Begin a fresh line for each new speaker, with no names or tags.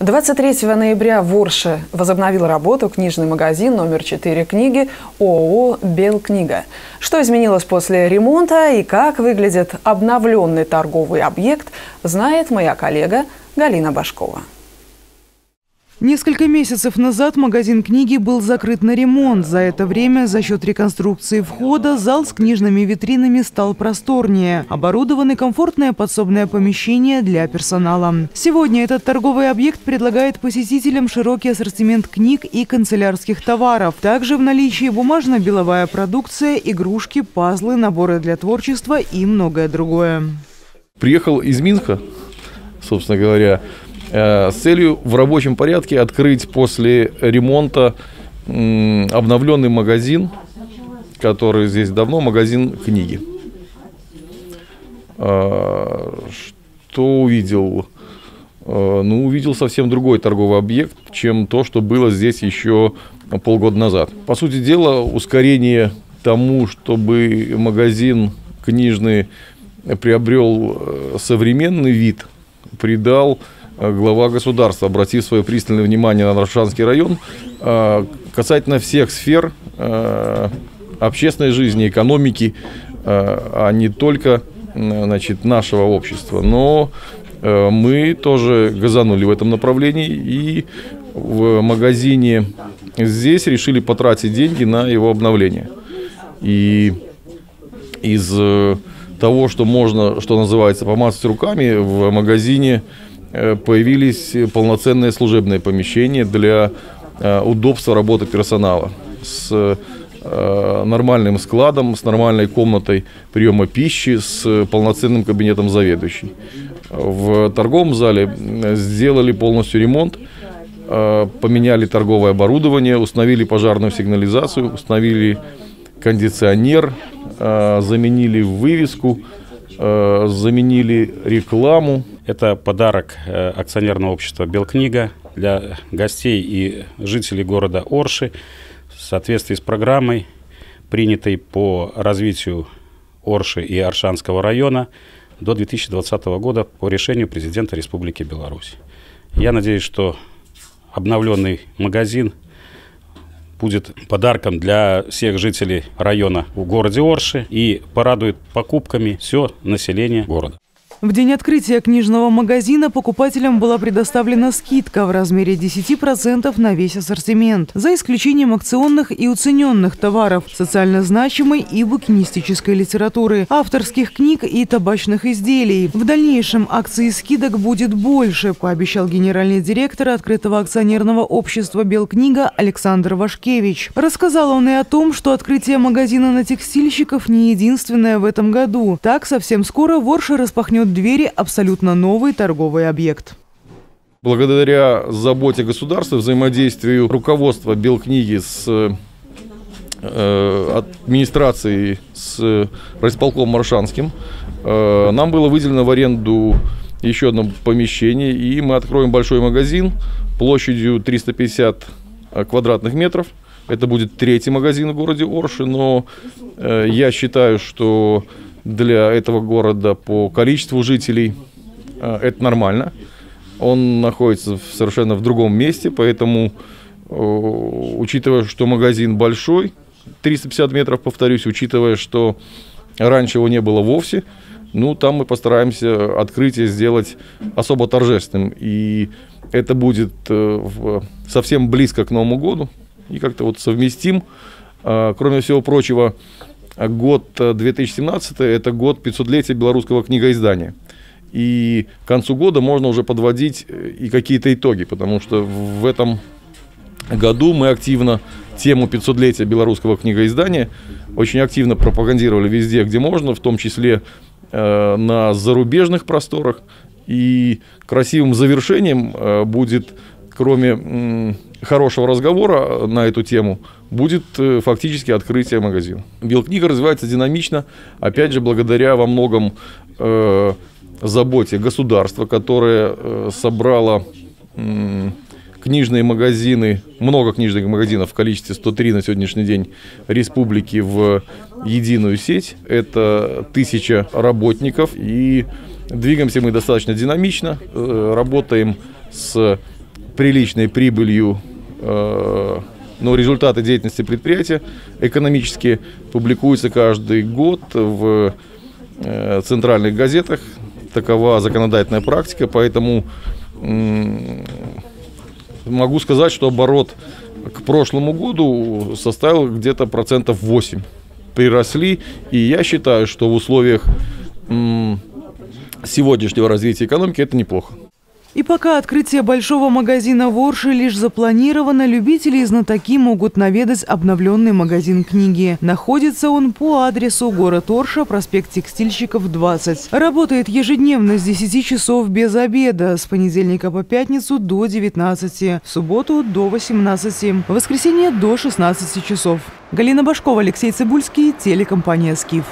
23 ноября в Орше возобновил работу книжный магазин номер 4 книги ООО «Белкнига». Что изменилось после ремонта и как выглядит обновленный торговый объект, знает моя коллега Галина Башкова.
Несколько месяцев назад магазин книги был закрыт на ремонт. За это время за счет реконструкции входа зал с книжными витринами стал просторнее. Оборудованы комфортное подсобное помещение для персонала. Сегодня этот торговый объект предлагает посетителям широкий ассортимент книг и канцелярских товаров. Также в наличии бумажно-беловая продукция, игрушки, пазлы, наборы для творчества и многое другое.
Приехал из Минска, собственно говоря, с целью в рабочем порядке открыть после ремонта обновленный магазин, который здесь давно, магазин книги. Э, что увидел? Э, ну, увидел совсем другой торговый объект, чем то, что было здесь еще полгода назад. По сути дела, ускорение тому, чтобы магазин книжный приобрел современный вид, придал Э, глава государства, обратив свое пристальное внимание на Наршанский район, э, касательно всех сфер э, общественной жизни, экономики, а не только значит, нашего общества. Но мы тоже газанули в этом направлении и в магазине здесь решили потратить деньги на его обновление. И из того, что можно, что называется, помазать руками, в магазине Э, появились полноценные служебные помещения для э, удобства работы персонала с э, нормальным складом, с нормальной комнатой приема пищи, с полноценным кабинетом заведующей. В торговом зале сделали полностью ремонт, поменяли торговое оборудование, установили пожарную сигнализацию, установили кондиционер, заменили вывеску, заменили рекламу,
это подарок э, акционерного общества «Белкнига» для гостей и жителей города Орши в соответствии с программой, принятой по развитию Орши и Аршанского района до 2020 года по решению президента Республики Беларусь. Я надеюсь, что обновленный магазин будет подарком для всех жителей района в городе Орши и порадует покупками все население города.
В день открытия книжного магазина покупателям была предоставлена скидка в размере 10% на весь ассортимент, за исключением акционных и уцененных товаров, социально значимой и букинистической литературы, авторских книг и табачных изделий. В дальнейшем акции скидок будет больше, пообещал генеральный директор открытого акционерного общества «Белкнига» Александр Вашкевич. Рассказал он и о том, что открытие магазина на текстильщиков не единственное в этом году. Так, совсем скоро Ворша распахнет двери абсолютно новый торговый объект.
Благодаря заботе государства, взаимодействию руководства Белкниги с э, администрацией, с райисполком Маршанским, э, нам было выделено в аренду еще одно помещение, и мы откроем большой магазин площадью 350 квадратных метров. Это будет третий магазин в городе Орши, но э, я считаю, что для этого города по количеству жителей э, это нормально. Он находится совершенно в другом месте, поэтому, учитывая, что магазин большой, 350 метров, повторюсь, учитывая, что раньше его не было вовсе, ну, там мы постараемся открытие сделать особо торжественным. И это будет э, совсем близко к Новому году и как-то вот совместим. Кроме всего прочего, год 2017 э, – это год 500-летия белорусского книгоиздания. И к концу года можно уже подводить э, и какие-то итоги, потому что в этом году мы активно тему 500-летия белорусского книгоиздания очень активно пропагандировали везде, где можно, в том числе э, на зарубежных просторах. И красивым завершением э, будет, кроме хорошего разговора на эту тему будет э, фактически открытие магазина. Белкнига развивается динамично, опять же, благодаря во многом э, заботе государства, которое э, собрало э, книжные магазины, много книжных магазинов в количестве 103 на сегодняшний день республики в единую сеть. Это тысяча работников и двигаемся мы достаточно динамично, э, работаем с приличной прибылью но результаты деятельности предприятия экономические публикуются каждый год в центральных газетах. Такова законодательная практика, поэтому могу сказать, что оборот к прошлому году составил где-то процентов 8. Приросли, и я считаю, что в условиях сегодняшнего развития экономики это неплохо.
И пока открытие большого магазина в Орше лишь запланировано, любители и знатоки могут наведать обновленный магазин книги. Находится он по адресу город Орша, проспект Текстильщиков, 20. Работает ежедневно с 10 часов без обеда, с понедельника по пятницу до 19, в субботу до 18, в воскресенье до 16 часов. Галина Башкова, Алексей Цибульский, телекомпания «Скиф».